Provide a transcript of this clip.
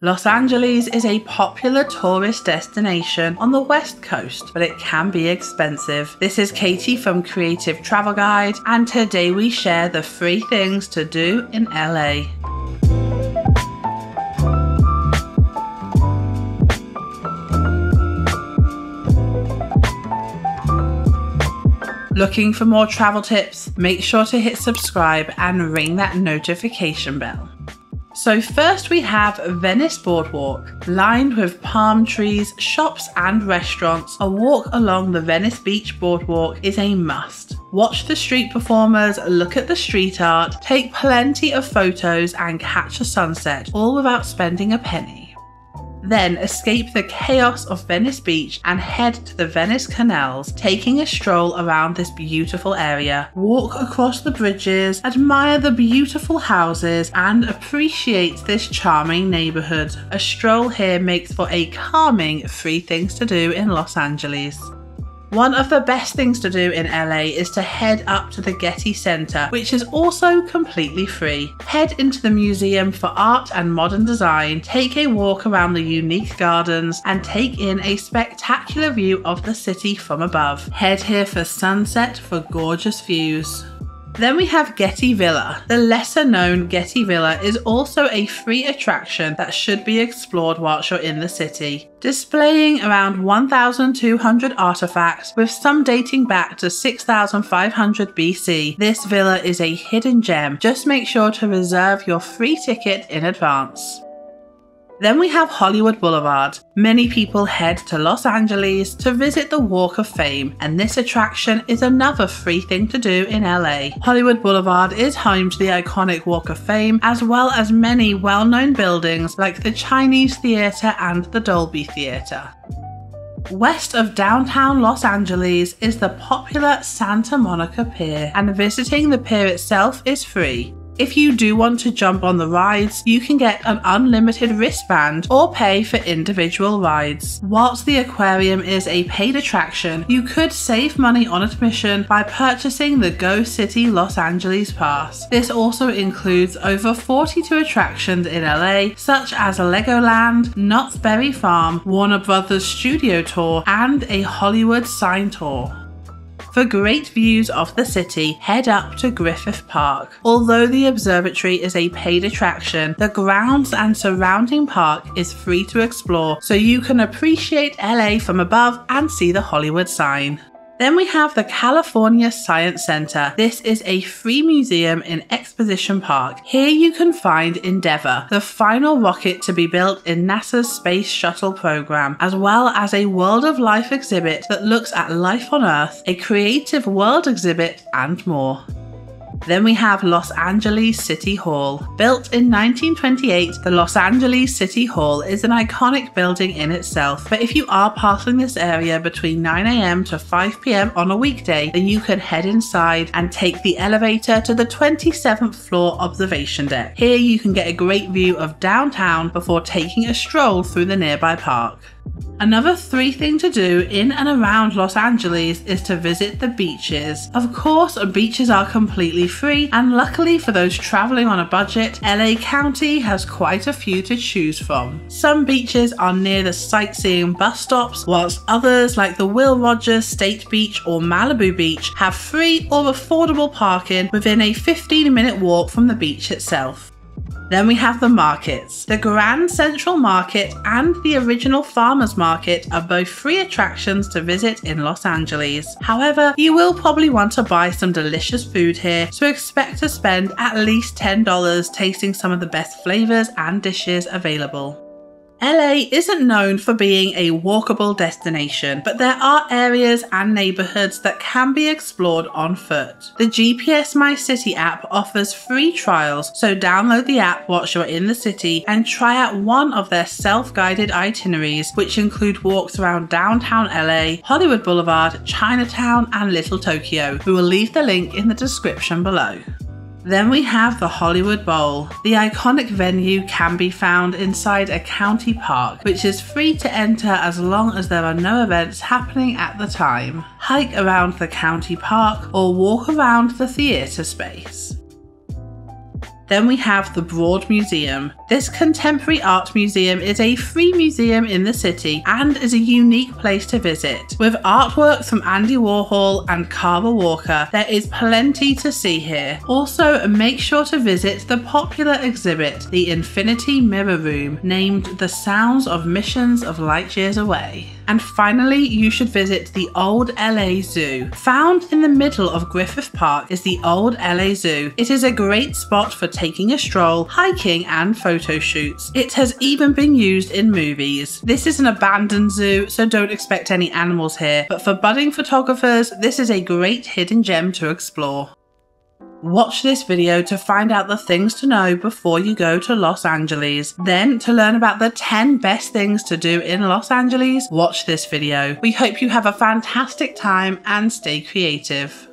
Los Angeles is a popular tourist destination on the west coast, but it can be expensive. This is Katie from Creative Travel Guide, and today we share the free things to do in LA. Looking for more travel tips? Make sure to hit subscribe and ring that notification bell. So, first we have Venice Boardwalk, lined with palm trees, shops, and restaurants. A walk along the Venice Beach Boardwalk is a must. Watch the street performers, look at the street art, take plenty of photos, and catch a sunset, all without spending a penny. Then escape the chaos of Venice Beach and head to the Venice canals, taking a stroll around this beautiful area. Walk across the bridges, admire the beautiful houses, and appreciate this charming neighborhood. A stroll here makes for a calming free things to do in Los Angeles. One of the best things to do in LA is to head up to the Getty Center, which is also completely free. Head into the Museum for Art and Modern Design, take a walk around the unique gardens, and take in a spectacular view of the city from above. Head here for sunset for gorgeous views. Then we have Getty Villa. The lesser known Getty Villa is also a free attraction that should be explored whilst you're in the city. Displaying around 1,200 artifacts, with some dating back to 6,500 BC, this villa is a hidden gem. Just make sure to reserve your free ticket in advance. Then we have Hollywood Boulevard. Many people head to Los Angeles to visit the Walk of Fame, and this attraction is another free thing to do in LA. Hollywood Boulevard is home to the iconic Walk of Fame, as well as many well known buildings like the Chinese Theatre and the Dolby Theatre. West of downtown Los Angeles is the popular Santa Monica Pier, and visiting the pier itself is free. If you do want to jump on the rides, you can get an unlimited wristband or pay for individual rides. Whilst the aquarium is a paid attraction, you could save money on admission by purchasing the Go City Los Angeles Pass. This also includes over 42 attractions in LA, such as Legoland, Knott's Berry Farm, Warner Brothers Studio Tour, and a Hollywood sign tour. For great views of the city, head up to Griffith Park. Although the observatory is a paid attraction, the grounds and surrounding park is free to explore, so you can appreciate LA from above and see the Hollywood sign. Then we have the California Science Center. This is a free museum in Exposition Park. Here you can find Endeavour, the final rocket to be built in NASA's Space Shuttle program, as well as a World of Life exhibit that looks at life on Earth, a creative world exhibit, and more. Then we have Los Angeles City Hall. Built in 1928, the Los Angeles City Hall is an iconic building in itself, but if you are passing this area between 9am to 5pm on a weekday, then you can head inside and take the elevator to the 27th floor observation deck. Here you can get a great view of downtown before taking a stroll through the nearby park. Another three thing to do in and around Los Angeles is to visit the beaches. Of course, beaches are completely free, and luckily for those traveling on a budget, LA County has quite a few to choose from. Some beaches are near the sightseeing bus stops, whilst others, like the Will Rogers State Beach or Malibu Beach, have free or affordable parking within a 15 minute walk from the beach itself. Then we have the markets. The Grand Central Market and the original Farmers Market are both free attractions to visit in Los Angeles. However, you will probably want to buy some delicious food here, so expect to spend at least $10 tasting some of the best flavors and dishes available. LA isn't known for being a walkable destination, but there are areas and neighborhoods that can be explored on foot. The GPS My City app offers free trials, so download the app whilst you're in the city and try out one of their self guided itineraries, which include walks around downtown LA, Hollywood Boulevard, Chinatown, and Little Tokyo. We will leave the link in the description below. Then we have the Hollywood Bowl. The iconic venue can be found inside a county park, which is free to enter as long as there are no events happening at the time. Hike around the county park or walk around the theatre space. Then we have the Broad Museum. This contemporary art museum is a free museum in the city and is a unique place to visit. With artworks from Andy Warhol and Kara Walker, there is plenty to see here. Also, make sure to visit the popular exhibit, the Infinity Mirror Room, named The Souls of Millions of Light Years Away. And finally, you should visit the Old LA Zoo. Found in the middle of Griffith Park is the Old LA Zoo. It is a great spot for taking a stroll, hiking, and photo shoots. It has even been used in movies. This is an abandoned zoo, so don't expect any animals here, but for budding photographers, this is a great hidden gem to explore. Watch this video to find out the things to know before you go to Los Angeles. Then, to learn about the 10 best things to do in Los Angeles, watch this video. We hope you have a fantastic time and stay creative.